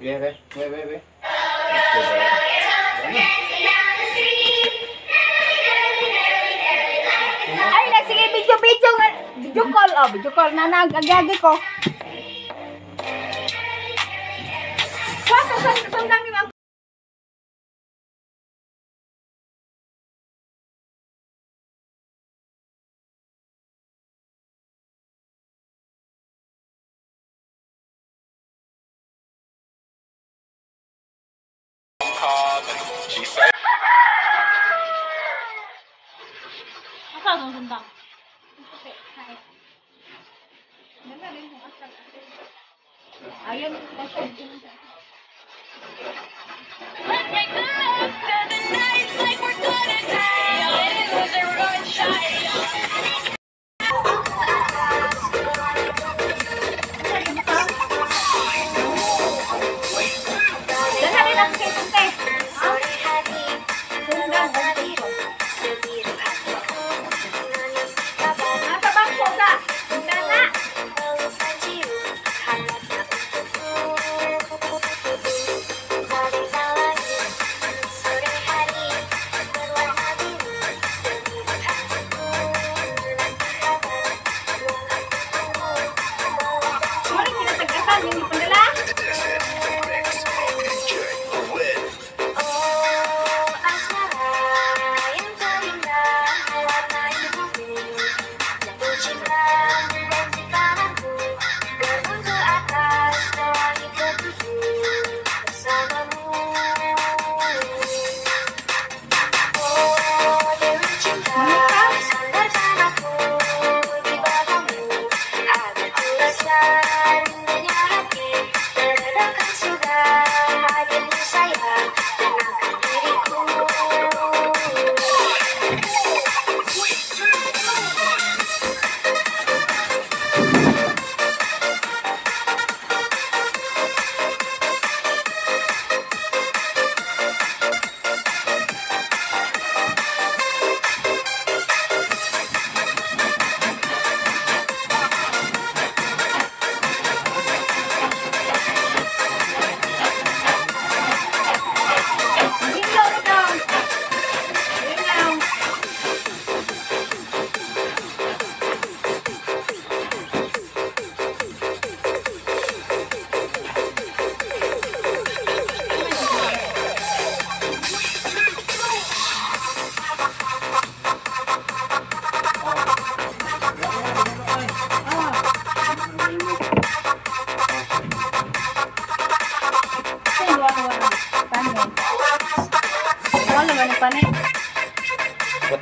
Ve, ve, ve, ve, ve. Ay, na, sige, video-video nga. Video call, oh, video call na nag-agagi ko. 这种真的你不可以开门面给你拿哎呀来看一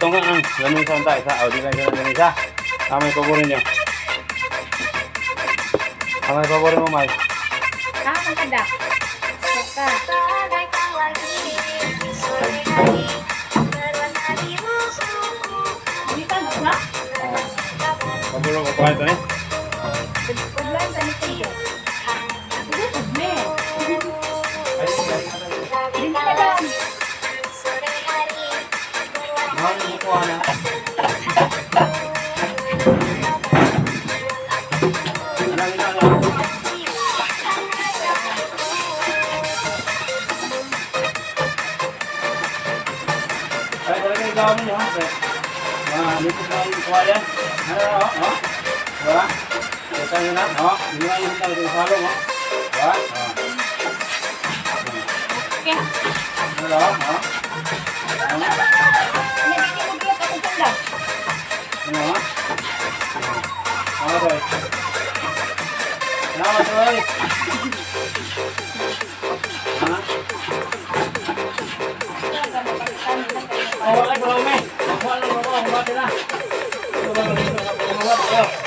tunggu kan ganun sa ta isa. Audi lang ganun ganun isa. Tamay paborin niyo tamay paborin mo may ah maganda ka Pabulong ko pa ito eh. Pabulong. water. Đây, tới cái con nữa hết rồi. Và những cái con qua đấy. Đó, đó, đó. Đó. Để cho nó đó. Những cái chúng ta dùng hoa luôn đó. Đó. Đó. Đó, đó. đó. đó. Ano, boy? Ano, boy? Ha? Oh, wala ko lang, may. Ako, ano, ako, ako, bati na. Ano ba, ano, ano,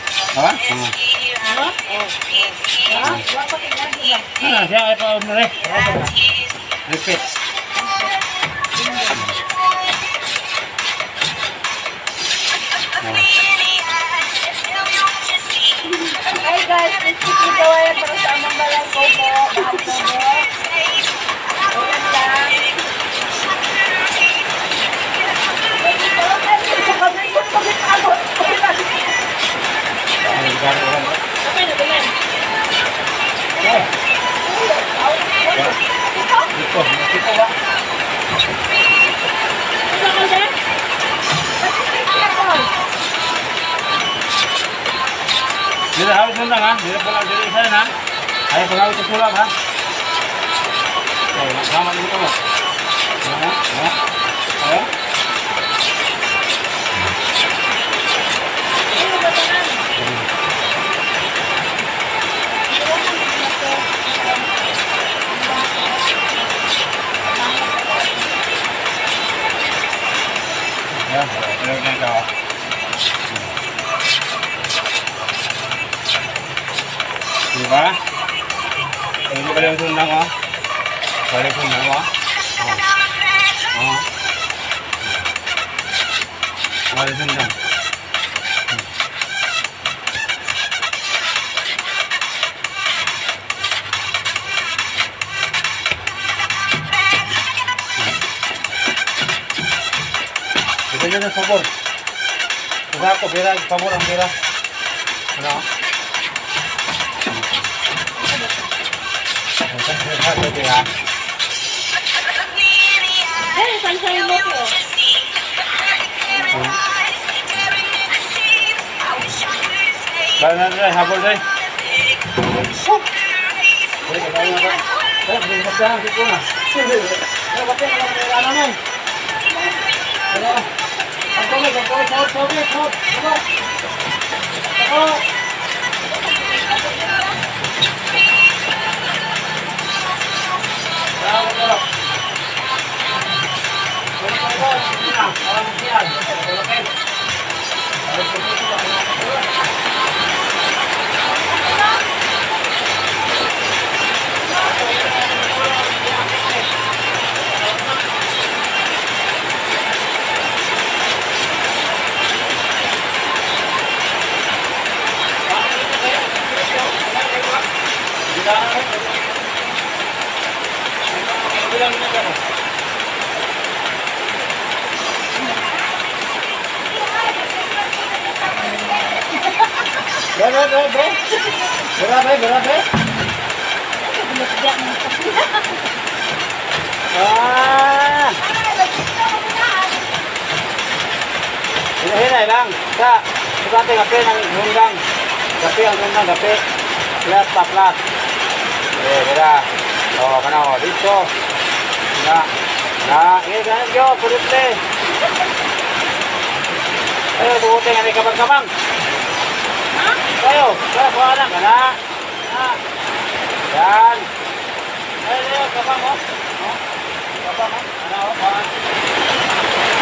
Ha? Hmm. Ha? Ha? Ha? Siya ay paon na rin. Repeat. Guys, this is Victoria. hawa pun ha. Dili pula dili isa na. Ay pula ito pula ha. Oh, sama dito. Ha? Ba yung quá oh? Balik yung sundang oh? Oh. Oh. Balik sundang. Ito yun ang sabor. Kung No. Pera, sabor ang pera. Ano? Ito pera. Hey, sunshine mo ko. Kaya na rin, habol rin. Pwede ka tayo na ba? Eh, hindi ka tayo, hindi ko na. Eh, ba't yung mga kailangan namin? Ano? Ang tubig, ang tubig, tubig, tubig, tubig, tubig. Ako. Bravo, bravo. Pwede ka ba? Sige na, parang siyan. Tulapin. Thank you. berapa ya, berapa berapa berapa berat, berat, Ini bang, kita kita tinggal pe yang rundang, gape yang rundang berapa lihat paplas. Eh, berat. Oh, kenal, itu. Nah, nah, ini kan jauh berapa. Eh, buat yang ada. Kayo, kaya po anak, wala. Yan. Kayo, kayo, kapa mo. Kapa mo, ano, kapa.